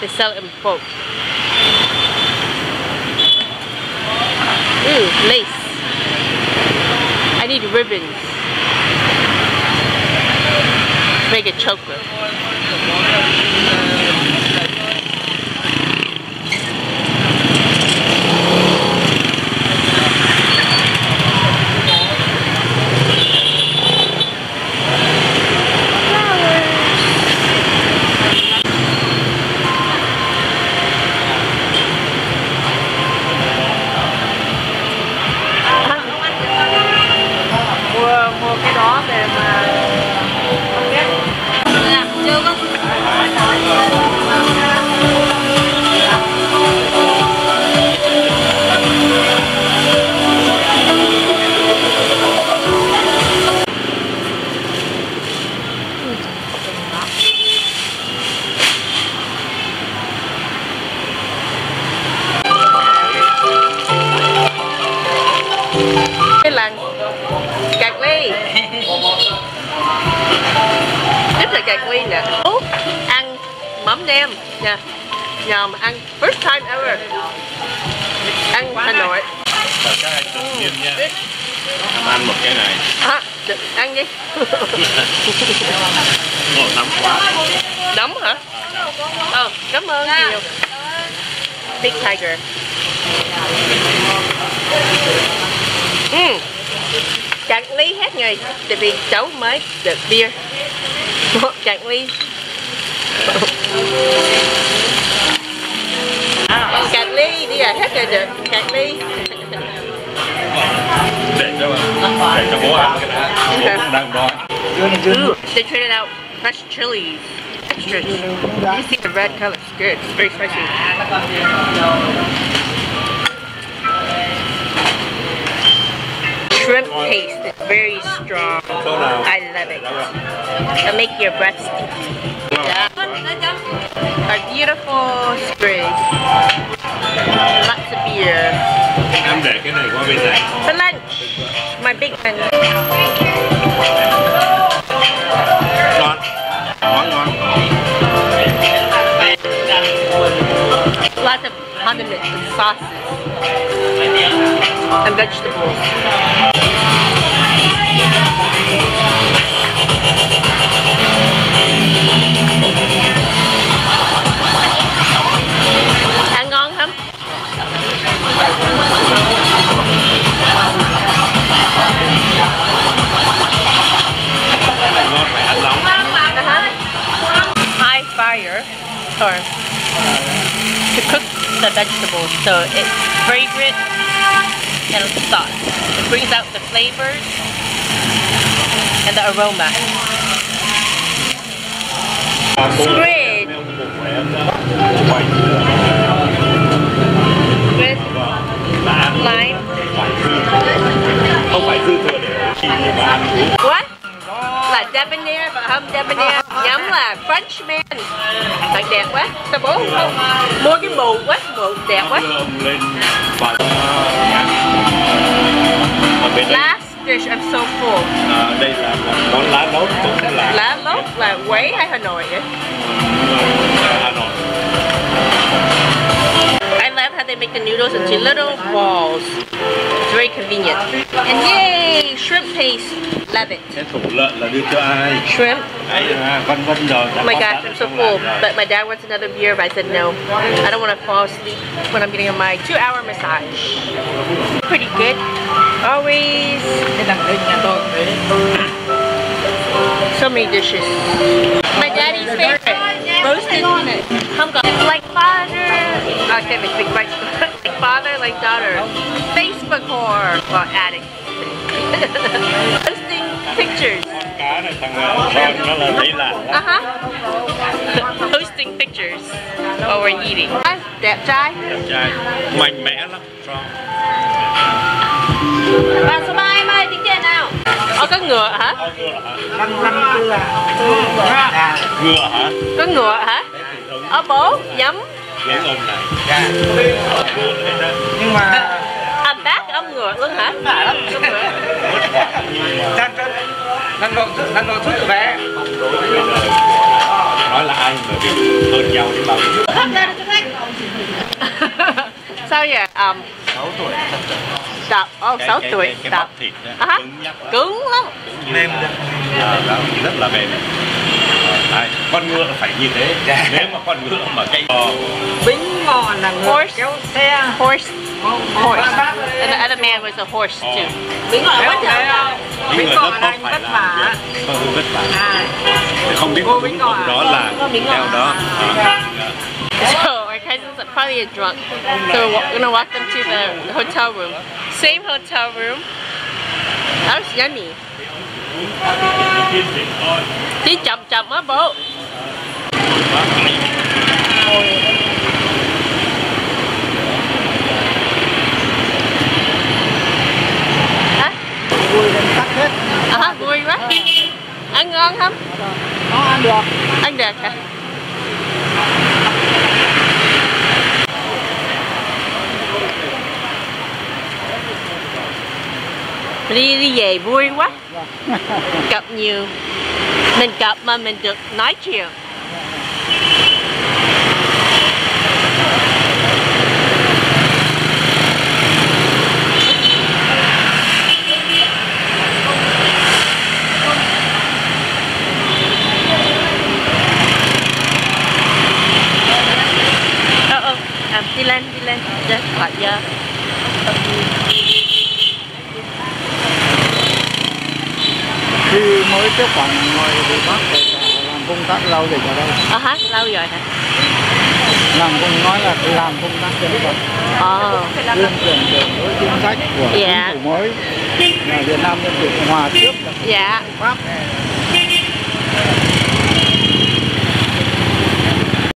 they sell it in bulk. Ooh, lace. I need ribbons. Make a choker. Cạc ly nè. Ú, ăn mắm nêm nè. Nhòm ăn first time ever. Ăn Hà Nội. Và các anh tự nhiên nha. Em ăn một cái này. à, ăn đi. Ngọt lắm quá. đóng hả? Ờ cảm ơn nhiều. Big tiger. Ừ. cạn ly hết người tại vì cháu mới được bia một cạn ly cạn ly đi à hết rồi được cạn ly Để cho. Ooh, they traded out fresh chilies. Extras. You see the red color. It's good. It's very spicy. Shrimp paste very strong. I love it. It'll make your breath sticky. Yeah. A beautiful sprig. Lots of beer. Để cái này qua bên này. For lunch, my big one. Ngon. Ngon ngon. Lots of condiments and sauces and vegetables. To cook the vegetables so it's fragrant and sauce. It brings out the flavors and the aroma. Squid with lime. What? Là debonair phải không? Debonair giống là Frenchman. Thật đẹp quá. Sao bố không mua cái bù quá, bù đẹp quá. Đưa dish, I'm so full. à, đây là món lá lốt cũng là Lá lốt là Quế hay Hà Nội vậy? Love how they make the noodles into little balls. It's very convenient. And yay, shrimp paste. Love it. cái thủ lợn là đưa cho Shrimp. Oh my gosh, I'm so full. But my dad wants another beer, but I said no. I don't want to fall asleep when I'm getting my two-hour massage. Pretty good. Always to. So many dishes. My daddy's favorite. Roasted on it. Like father. Okay, make big like father, like daughter. Facebook whore. Well, addict. Posting pictures. Uh-huh. Posting pictures while we're eating. Đẹp trai. Đẹp trai. Mạnh mẽ lắm. Bạn số 3 em ơi tính tiền nào Ờ có ngựa hả? Có ngựa hả năm năm tư à ngựa hả Có ngựa hả? Ờ bố, nhắm dạ. nhưng mà Anh bác ông ngựa luôn hả? Có ngựa. chân chân lần một lần một thứ bé đối với người đời nói là ai mà biết hơn nhau đến bao nhiêu Sao vậy? Um, 6 tuổi. đập, oh, cái, 6 cái, tuổi. cái, cái bắp thịt đó, À cứng nhắc lắm. Cứng lắm. Mềm à, đó, rất là mềm. Đấy, con ngựa phải như thế. Nếu mà con ngựa mà cây bò bính mò là ngựa Horse. kéo xe. Horse. Horse. And the other man was a horse too. Bính trời xe những bính rất là anh phải vất vả. có vất vả. À không biết Cô đúng Bính à? đó là theo đó à? À, So cousins are probably drunk. So we're gonna walk them to the hotel room. Same hotel room. That was yummy. Đi chậm chậm á bố. Vui lên tắt hết À, hả, vui quá. Ăn ngon không? nó ăn được Ăn được hả? Đi đi về vui quá. Gặp nhiều. Mình gặp mà mình được nói chuyện. Ờ ờ, à, đi lên đi lên. Dạ, lại giờ. Khi mới tiếp quản ngoài bị bắt thì làm công tác lâu rồi ở đây Ờ hả, lâu rồi hả? làm công nói là làm công tác dân vận Ờ. tuyên truyền đường lối chính sách của Dạ. chính phủ mới là Việt Nam Dân Chủ Cộng Hòa trước là Dạ. Pháp